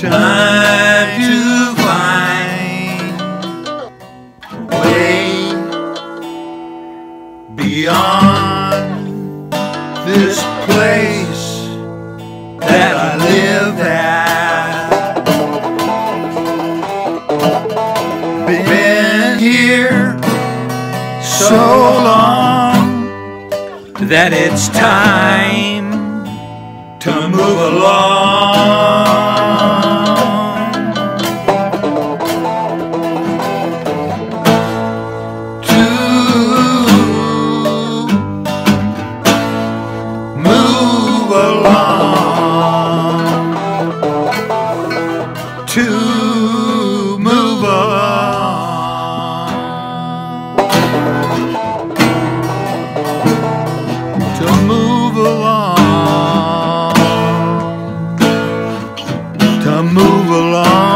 time to find way beyond this place that I live at. Been here so long that it's time to move along. To move along. To move along. To move along.